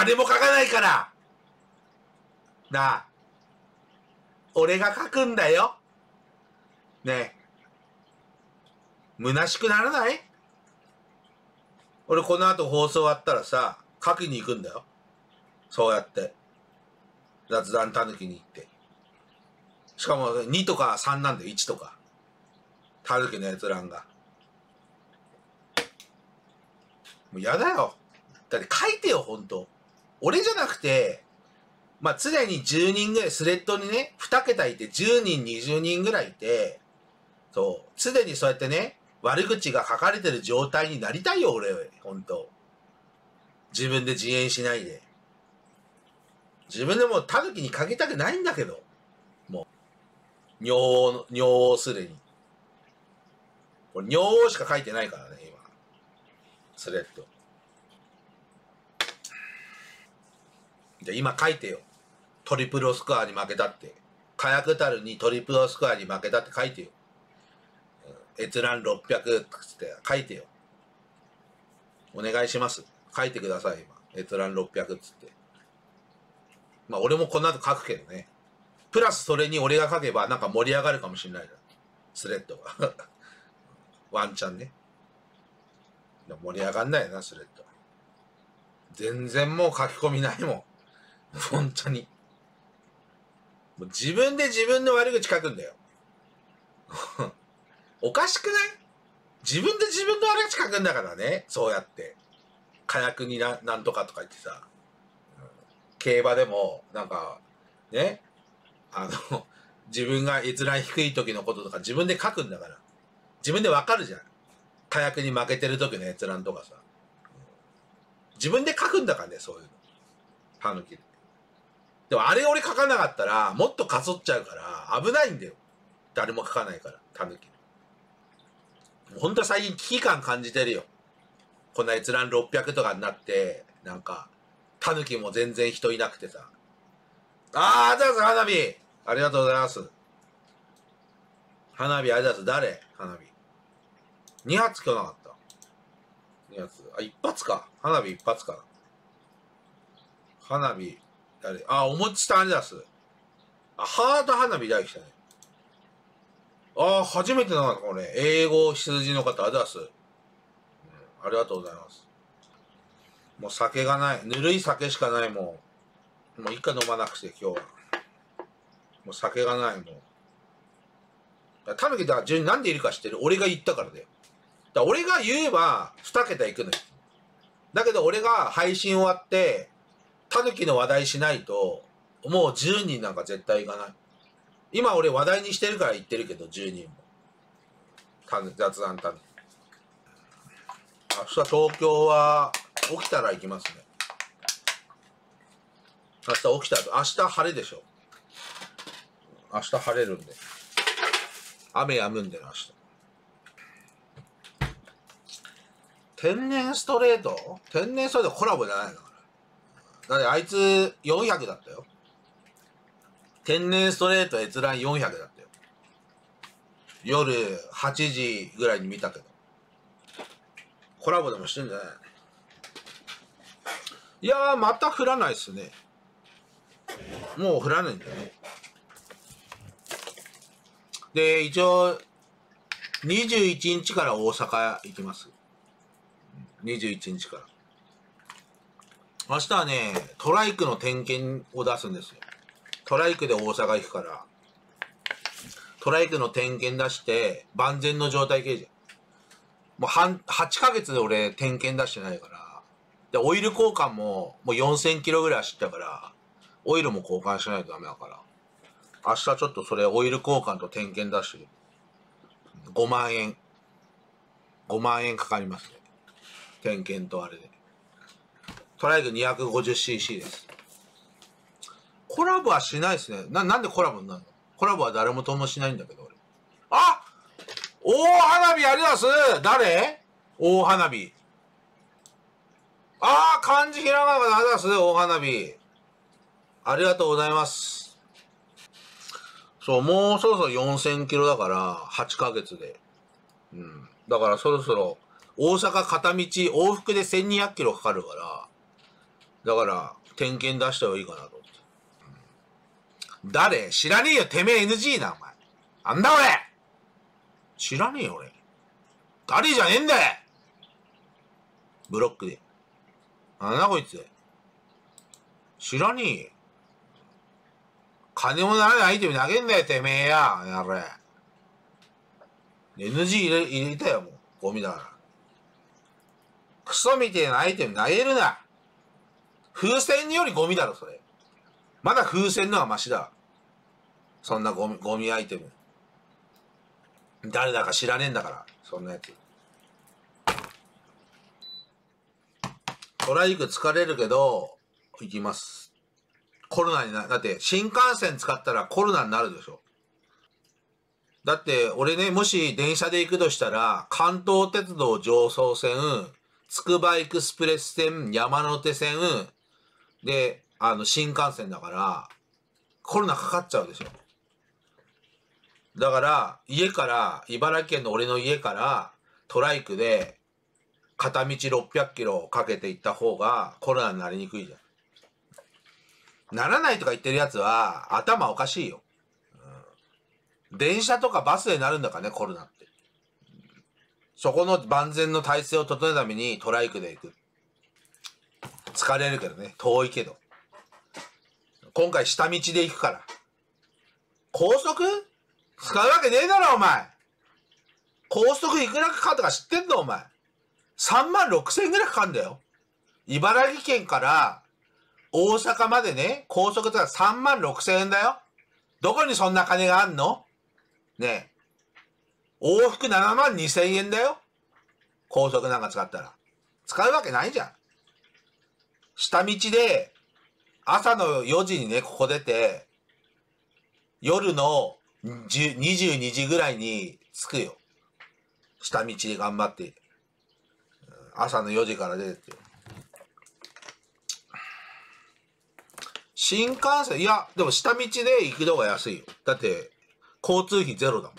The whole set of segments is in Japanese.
誰も書かないからなあ。俺が書くんだよ。ねえ。虚しくならない？俺この後放送終わったらさ、書きに行くんだよ。そうやって。雑談たぬきに行って。しかも2とか3なんだよ、1とか。たぬきの閲覧が。もうやだよ。だって書いてよ、ほんと。俺じゃなくて、まあ、常に10人ぐらい、スレッドにね、2桁いて、10人、20人ぐらいいて、そう、常にそうやってね、悪口が書かれてる状態になりたいよ、俺、ほんと。自分で自演しないで。自分でもタヌキに書きたくないんだけど。もう。尿王、尿王すでに。これ尿王しか書いてないからね、今。スレッド。じゃ今書いてよ。トリプルスコアに負けたって。火薬タルにトリプルスコアに負けたって書いてよ。閲覧600って書いてよ。お願いします。書いてください、今。閲覧600つって。まあ俺もこの後書くけどね。プラスそれに俺が書けばなんか盛り上がるかもしれないじゃん。スレッドが。ワンチャンね。盛り上がんないよな、スレッド。全然もう書き込みないもん。本当に。もう自分で自分の悪口書くんだよ。おかしくない？自分で自分の悪口書くんだからね。そうやって。火薬にななんとかとか言ってさ。競馬でも、なんか、ね？あの、自分が閲覧低い時のこととか自分で書くんだから。自分でわかるじゃん。火薬に負けてる時の閲覧とかさ。自分で書くんだからね、そういうの。歯抜きで。でもあれ俺書かなかったら、もっとかそっちゃうから、危ないんだよ。誰も書かないから、タヌキ。ほんと最近危機感感じてるよ。こんな閲覧600とかになって、なんか、タヌキも全然人いなくてさ。あー、ありがとうございます、花火ありがとうございます。花火ありがとうございます。誰？花火。2発今日なかった。2発。あ、1発か。花火1発か。花火。誰？あ、おもちさんありがとうございます。あ、ハート花火大来たね。あ、初めてなのか、これ。英語羊の方、ありがとうございます。うん、ありがとうございます。もう酒がない。ぬるい酒しかない、もう。もう一回飲まなくて、今日は。もう酒がない、もう。たぬきだ、順になんでいるか知ってる？俺が言ったからだよ。だ俺が言えば、二桁いくのよ。だけど俺が配信終わって、タヌキの話題しないと、もう10人なんか絶対いかない。今俺話題にしてるから言ってるけど、10人も。雑談タヌキ。明日東京は起きたら行きますね。明日起きたら、明日晴れでしょ。明日晴れるんで。雨止むんで明日。天然ストレート？天然ストレートコラボじゃないの？だってあいつ400だったよ。天然ストレート閲覧400だったよ。夜8時ぐらいに見たけど。コラボでもしてんじゃない？いやー、また降らないっすね。もう降らないんだよね。で、一応、21日から大阪行きます。21日から。明日はね、トライクの点検を出すんですよ。トライクで大阪行くから、トライクの点検出して、万全の状態形じゃ。もう半、8ヶ月で俺点検出してないから、で、オイル交換ももう4000キロぐらい走ったから、オイルも交換しないとダメだから、明日ちょっとそれオイル交換と点検出してる。5万円。5万円かかりますね。点検とあれで。トライグ 250cc です。コラボはしないですね。な、なんでコラボになるの？コラボは誰もともしないんだけど、俺。あ大花火あります？誰？大花火。ああ、漢字ひらがなあります？大花火。ありがとうございます。そう、もうそろそろ4000キロだから、8ヶ月で。うん。だからそろそろ、大阪片道、往復で1200キロかかるから、だから、点検出した方がいいかなと思って。うん誰？知らねえよ、てめえ NG な、お前。あんだ俺知らねえよ、俺。誰じゃねえんだよブロックで。なんだこいつ。知らねえ。金もならないアイテム投げんだよ、てめえや、やれ。NG 入れ、入れたよ、もう。ゴミだから。クソみてえなアイテム投げるな。風船によりゴミだろ、それ。まだ風船の方がマシだ。そんなゴミ、ゴミアイテム。誰だか知らねえんだから、そんなやつ。トライク疲れるけど、行きます。コロナにな、だって新幹線使ったらコロナになるでしょ。だって、俺ね、もし電車で行くとしたら、関東鉄道上層線、つくばエクスプレス線、山手線、で、あの、新幹線だから、コロナかかっちゃうでしょ。だから、家から、茨城県の俺の家から、トライクで、片道600キロかけて行った方が、コロナになりにくいじゃん。ならないとか言ってるやつは、頭おかしいよ。電車とかバスでなるんだからね、コロナって。そこの万全の体制を整えるためにトライクで行く。疲れるけどね、遠いけど。今回下道で行くから。高速？使うわけねえだろ、お前。高速いくらかかるとか知ってんの、お前。3万6千円ぐらいかかるんだよ。茨城県から大阪までね、高速とか3万6千円だよ。どこにそんな金があんの？ねえ。往復7万2千円だよ。高速なんか使ったら。使うわけないじゃん。下道で、朝の4時にね、ここ出て、夜の22時ぐらいに着くよ。下道で頑張って。朝の4時から出てって。新幹線、いや、でも下道で行くのが安いよ。だって、交通費ゼロだもん。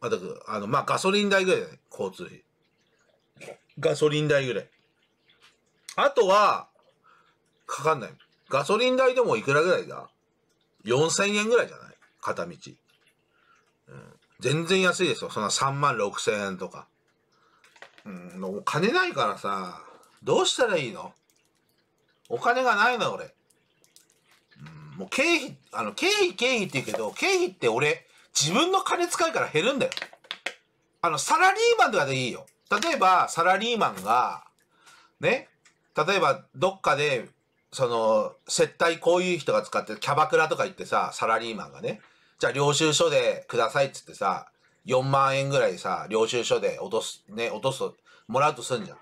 あ、だから、あの、まあ、ガソリン代ぐらいだね、交通費。ガソリン代ぐらい。あとは、かかんない。ガソリン代でもいくらぐらいだ ?4000 円ぐらいじゃない？片道。うん。全然安いですよ。そんな3万6千円とか。うん、もう金ないからさ、どうしたらいいの？お金がないの、俺。うん、もう経費、あの、経費経費って言うけど、経費って俺、自分の金使うから減るんだよ。あの、サラリーマンとかでいいよ。例えば、サラリーマンが、ね、例えば、どっかで、その、接待こういう人が使ってるキャバクラとか行ってさ、サラリーマンがね、じゃあ領収書でくださいっつってさ、4万円ぐらいさ、領収書で落とす、ね、落とす、もらうとすんじゃん。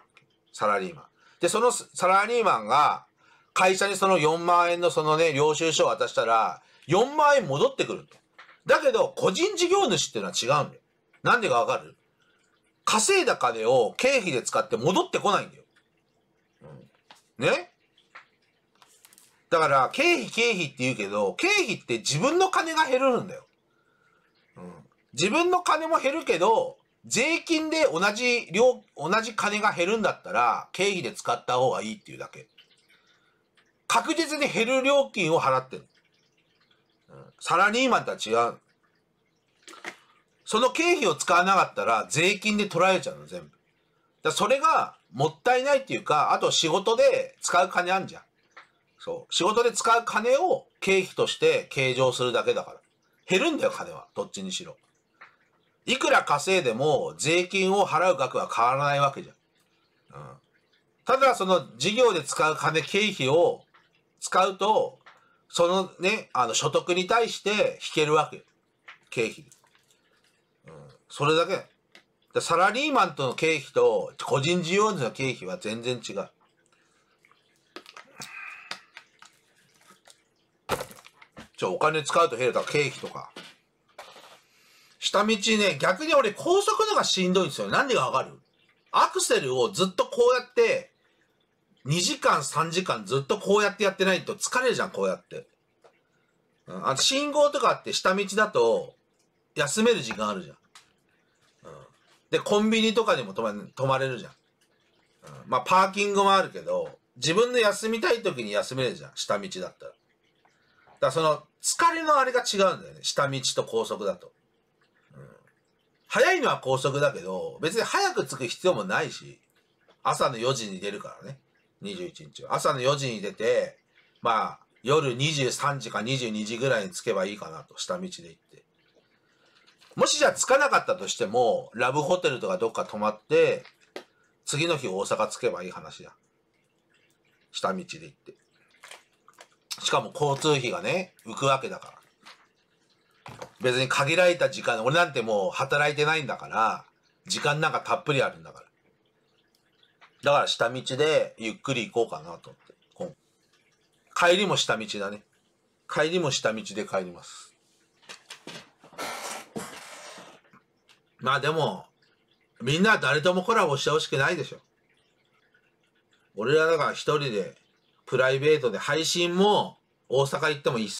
サラリーマン。で、そのサラリーマンが、会社にその4万円のそのね、領収書を渡したら、4万円戻ってくる。だけど、個人事業主っていうのは違うんだよ。なんでかわかる？稼いだ金を経費で使って戻ってこないんだよ。ねだから、経費経費って言うけど、経費って自分の金が減るんだよ。うん、自分の金も減るけど、税金で同じ量、同じ金が減るんだったら、経費で使った方がいいっていうだけ。確実に減る料金を払ってる。うんサラリーマンとは違う。その経費を使わなかったら、税金で取られちゃうの、全部。だそれがもったいないっていうか、あと仕事で使う金あんじゃん。そう。仕事で使う金を経費として計上するだけだから。減るんだよ、金は。どっちにしろ。いくら稼いでも税金を払う額は変わらないわけじゃん。うん。ただ、その事業で使う金、経費を使うと、そのね、あの所得に対して引けるわけ。経費。うん。それだけ。サラリーマンとの経費と個人事業主の経費は全然違う。ちょ、お金使うと減るとか経費とか。下道ね、逆に俺高速のがしんどいんですよ。なんでかわかる？アクセルをずっとこうやって、2時間3時間ずっとこうやってやってないと疲れるじゃん、こうやって。あと信号とかって下道だと休める時間あるじゃ。ん、で、コンビニとかにも止ま止まれるじゃん。うん、まあパーキングもあるけど、自分の休みたい時に休めるじゃん。下道だったら。だからその、疲れのあれが違うんだよね。下道と高速だと。うん、早いのは高速だけど、別に早く着く必要もないし、朝の4時に出るからね。21日は。朝の4時に出て、まあ、夜23時か22時ぐらいに着けばいいかなと、下道で行って。もしじゃあ着かなかったとしても、ラブホテルとかどっか泊まって、次の日大阪着けばいい話だ。下道で行って。しかも交通費がね、浮くわけだから。別に限られた時間、俺なんてもう働いてないんだから、時間なんかたっぷりあるんだから。だから下道でゆっくり行こうかなと思って。帰りも下道だね。帰りも下道で帰ります。まあでも、みんな誰ともコラボしてほしくないでしょ。俺らだから一人で、プライベートで配信も大阪行っても一